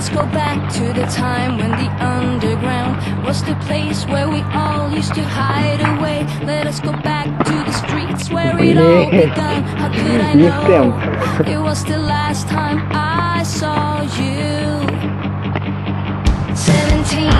Let's go back to the time when the underground was the place where we all used to hide away. Let us go back to the streets where it all began. How could I know? It was the last time I saw you. 17.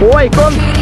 Boy, come!